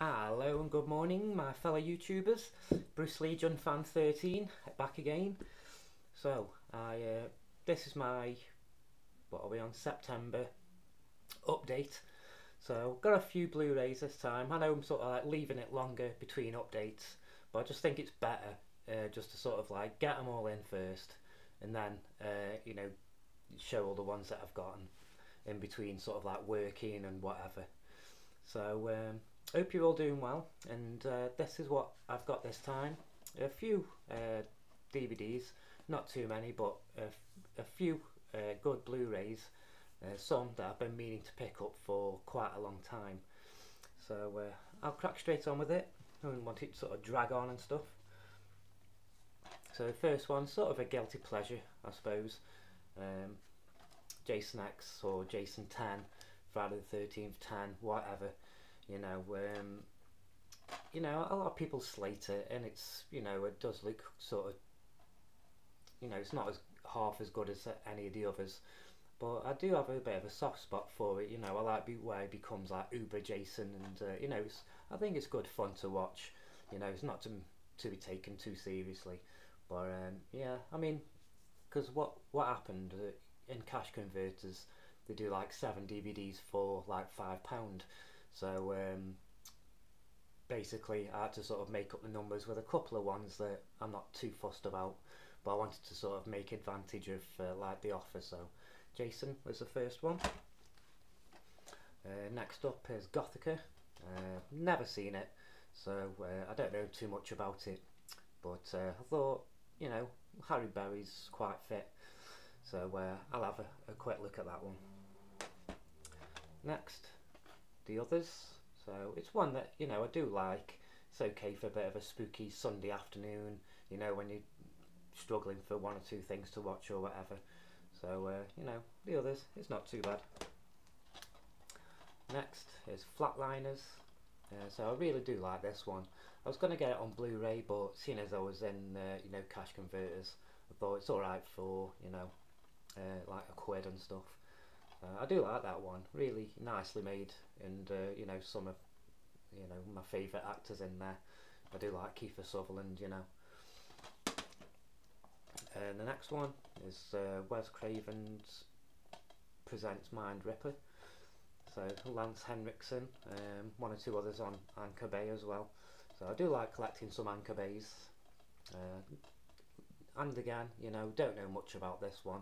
Hello and good morning, my fellow YouTubers. Bruce Lee Jun Fan 13 back again. So, I uh, this is my what are we on September update. So, got a few Blu-rays this time. I know I'm sort of like leaving it longer between updates, but I just think it's better uh, just to sort of like get them all in first, and then uh, you know show all the ones that I've gotten in between, sort of like working and whatever. So. Um, hope you're all doing well and uh, this is what I've got this time. A few uh, DVDs not too many but a, few uh, good Blu-rays uh, some that I've been meaning to pick up for quite a long time. So uh, I'll crack straight on with it. I don't want it to sort of drag on and stuff. So the first one sort of a guilty pleasure I suppose. Um, Jason X or Jason 10 Friday the 13th 10 whatever you know um, you know a lot of people slate it and it's you know it does look sort of you know it's not as half as good as any of the others. But I do have a bit of a soft spot for it you know I like where it becomes like uber Jason and uh, you know it's I think it's good fun to watch. You know it's not to, to be taken too seriously. But um, yeah I mean because what what happened uh, in cash converters they do like seven DVDs for like five pound so um, basically I had to sort of make up the numbers with a couple of ones that I'm not too fussed about but I wanted to sort of make advantage of uh, like the offer so Jason was the first one. Uh, next up is Gothika. Uh, never seen it so uh, I don't know too much about it but uh, I thought you know Halle Berry's quite fit so uh, I'll have a, a quick look at that one. Next the others. So it's one that, you know, I do like. It's okay for a bit of a spooky Sunday afternoon, you know, when you're struggling for one or two things to watch or whatever. So, uh, you know, the others, it's not too bad. Next is Flatliners. Uh, so I really do like this one. I was going to get it on Blu-ray, but seeing as I was in, uh, you know, cash converters, I thought it's alright for, you know, uh, like a quid and stuff. Uh, I do like that one, really nicely made, and uh, you know some of you know my favourite actors in there. I do like Kiefer Sutherland, you know. And the next one is uh, Wes Craven's presents Mind Ripper. So Lance Henriksen, um, one or two others on Anchor Bay as well. So I do like collecting some Anchor Bays. Uh, and again, you know, don't know much about this one,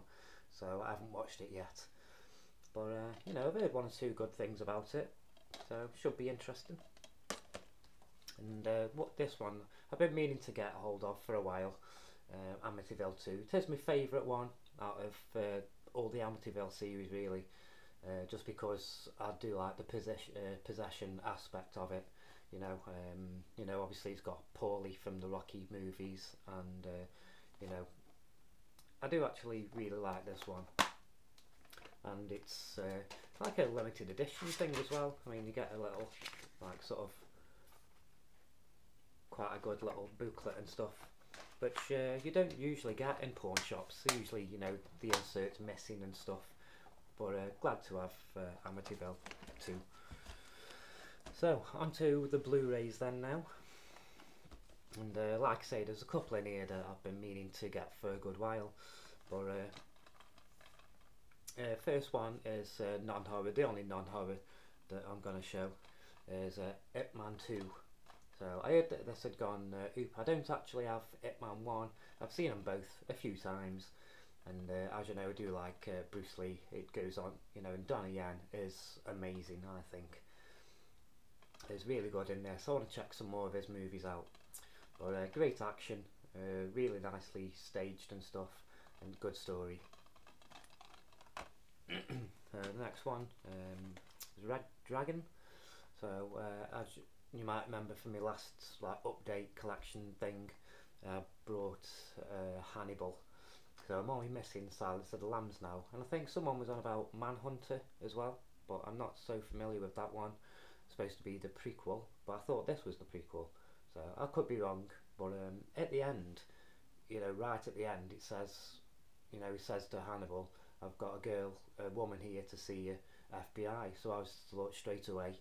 so I haven't watched it yet. But, uh, you know, I've heard one or two good things about it, so should be interesting. And uh, what this one, I've been meaning to get a hold of for a while, uh, Amityville 2. It is my favourite one out of uh, all the Amityville series, really. Uh, just because I do like the possession, uh, possession aspect of it. You know, um, you know, obviously it's got Paulie from the Rocky movies, and uh, you know, I do actually really like this one and it's uh, like a limited edition thing as well. I mean, you get a little, like, sort of quite a good little booklet and stuff, which uh, you don't usually get in pawn shops. Usually, you know, the insert's missing and stuff. But uh, glad to have uh, Amityville 2. So, onto the Blu-rays then now. And uh, like I say, there's a couple in here that I've been meaning to get for a good while. But uh, first one is uh, non-horror, the only non-horror that I'm going to show is uh, Ip Man 2. So I heard that this had gone uh, oop. I don't actually have Ip Man 1. I've seen them both a few times. And uh, as you know, I do like uh, Bruce Lee. It goes on, you know, and Donnie Yen is amazing, I think. He's really good in there. So I want to check some more of his movies out. But uh, great action, uh, really nicely staged and stuff, and good story. uh, the next one um, is Red Dragon. So uh, as you might remember from my last like update collection thing, I brought uh, Hannibal. So I'm only missing Silence of the Lambs now, and I think someone was on about Manhunter as well, but I'm not so familiar with that one. It's supposed to be the prequel, but I thought this was the prequel, so I could be wrong. But um, at the end, you know, right at the end, it says, you know, he says to Hannibal, I've got a girl, a woman here to see you, FBI. So I was thought straight away,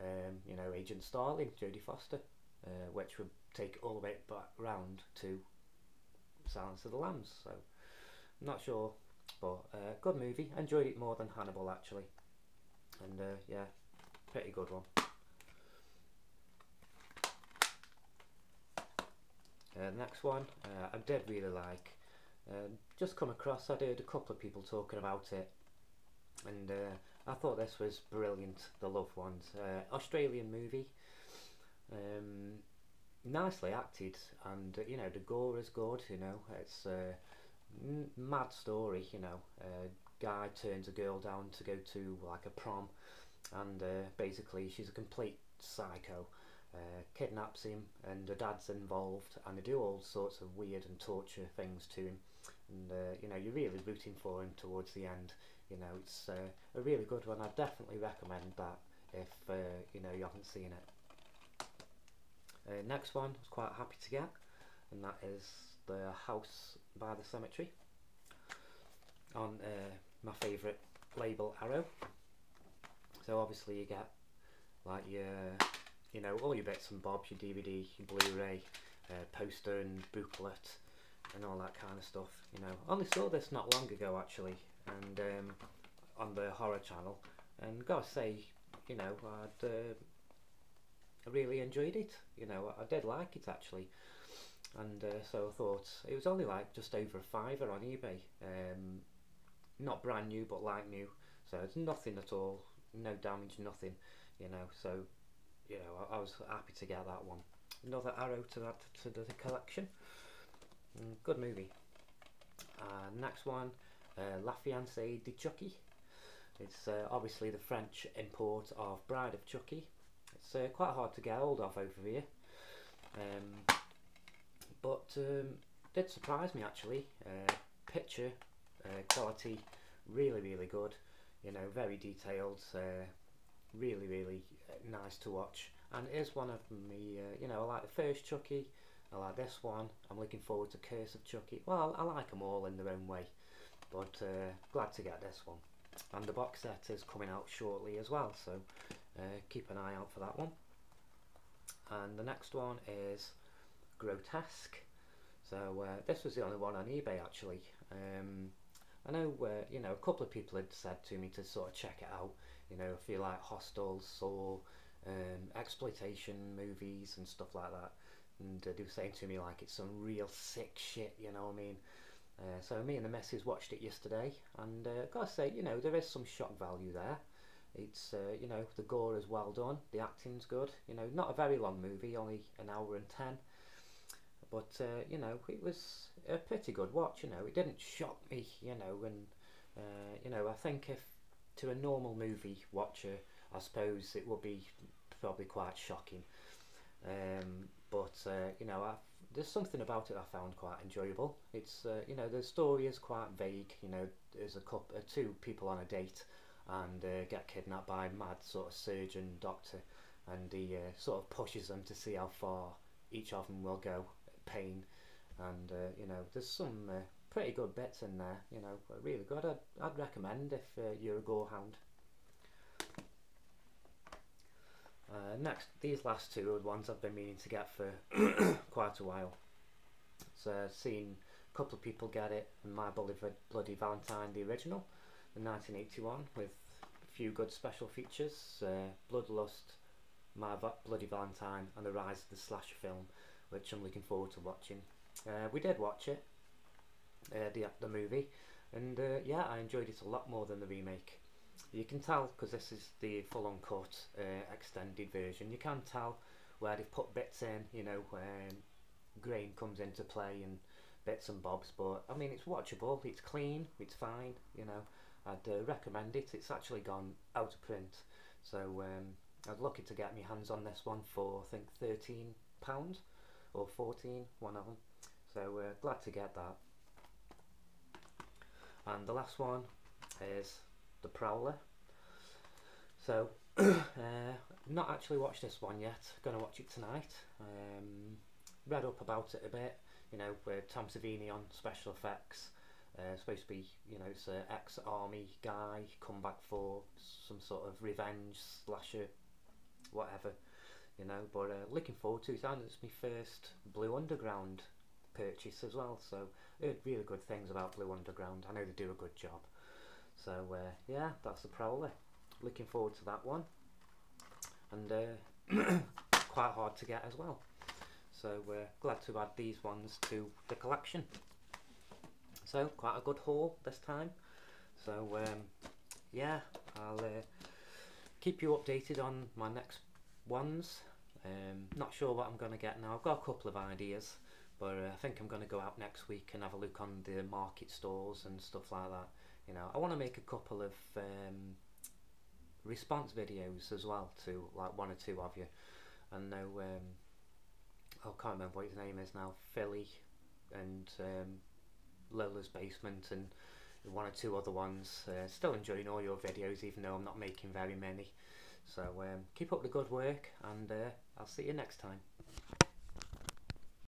um, you know, Agent Starling, Jodie Foster, uh, which would take all the way back round to Silence of the Lambs. So, I'm not sure, but uh, good movie. Enjoyed it more than Hannibal actually, and uh, yeah, pretty good one. Uh, next one, uh, I did really like. Um, just come across, I'd heard a couple of people talking about it, and uh, I thought this was brilliant. The Loved Ones, uh, Australian movie, um, nicely acted, and uh, you know the gore is good. You know, it's a mad story. You know, a guy turns a girl down to go to like a prom, and uh, basically she's a complete psycho uh, kidnaps him and the dad's involved and they do all sorts of weird and torture things to him and uh, you know you're really rooting for him towards the end you know it's uh, a really good one. I definitely recommend that if uh, you know you haven't seen it. Uh, next one I was quite happy to get and that is the house by the cemetery on uh, my favourite label Arrow. So obviously you get like your you know, all your bits and bobs, your DVD, your Blu-ray, uh, poster and booklet and all that kind of stuff, you know. I only saw this not long ago actually and um, on the horror channel and gotta say, you know, I'd uh, I really enjoyed it, you know, I did like it actually and uh, so I thought it was only like just over a fiver on eBay um, not brand new but like new so it's nothing at all no damage nothing you know so you know, I, I, was happy to get that one. Another arrow to that to the collection. Mm, good movie. Uh, next one, uh, La Fiancée de Chucky. It's uh, obviously the French import of Bride of Chucky. It's uh, quite hard to get hold of over here. Um, but um, did surprise me actually. Uh, picture uh, quality, really, really good. You know, very detailed. Uh, really, really nice to watch and it is one of me uh, you know I like the first Chucky I like this one. I'm looking forward to Curse of Chucky. Well I like them all in their own way but uh, glad to get this one. And the box set is coming out shortly as well so uh, keep an eye out for that one. And the next one is Grotesque. So uh, this was the only one on eBay actually. Um, I know uh, you know a couple of people had said to me to sort of check it out you know if you like hostels or um, exploitation movies and stuff like that and uh, they were saying to me like it's some real sick shit you know what I mean? Uh, so me and the missus watched it yesterday and uh, gotta say you know there is some shock value there. It's uh, you know the gore is well done the acting's good you know not a very long movie only an hour and ten. But uh, you know it was a pretty good watch you know it didn't shock me you know and uh, you know I think if to a normal movie watcher, I suppose it would be probably quite shocking. Um, but uh, you know, I've, there's something about it I found quite enjoyable. It's uh, you know the story is quite vague. You know, there's a couple, uh, two people on a date and uh, get kidnapped by a mad sort of surgeon doctor, and he uh, sort of pushes them to see how far each of them will go. Pain, and uh, you know, there's some pretty good bits in there, you know, really good. I'd, I'd recommend if you're a gorehound. Uh, next, these last two are the ones I've been meaning to get for quite a while. So I've seen a couple of people get it, and My Bloody, Bloody Valentine, the original, the 1981, with a few good special features, uh, Bloodlust, My Bloody Valentine, and the rise of the slasher film, which I'm looking forward to watching. Uh, we did watch it, uh, the the movie, and uh, yeah, I enjoyed it a lot more than the remake. You can tell because this is the full uncut uh, extended version. You can tell where they've put bits in, you know, when grain comes into play and bits and bobs. But I mean, it's watchable. It's clean. It's fine. You know, I'd uh, recommend it. It's actually gone out of print, so um, I was lucky to get my hands on this one for I think thirteen pound or 14 one of them. So uh, glad to get that. And the last one is The Prowler. So, uh, not actually watched this one yet, gonna watch it tonight. Um, read up about it a bit, you know, with Tom Savini on special effects. Uh, supposed to be, you know, it's an ex-army guy come back for some sort of revenge slasher, whatever. you know. But uh, looking forward to it, and it's my first Blue Underground purchase as well. So heard really good things about Blue Underground. I know they do a good job. So uh, yeah, that's the Prowler. Looking forward to that one, and uh, quite hard to get as well. So uh, glad to add these ones to the collection. So quite a good haul this time. So um, yeah, I'll uh, keep you updated on my next ones. Um, not sure what I'm going to get now. I've got a couple of ideas, but uh, I think I'm going to go out next week and have a look on the market stores and stuff like that. You know, I want to make a couple of um, response videos as well to like one or two of you. I know um, I can't remember what his name is now. Philly and um, Lola's basement and one or two other ones. Uh, still enjoying all your videos, even though I'm not making very many. So um, keep up the good work, and uh, I'll see you next time.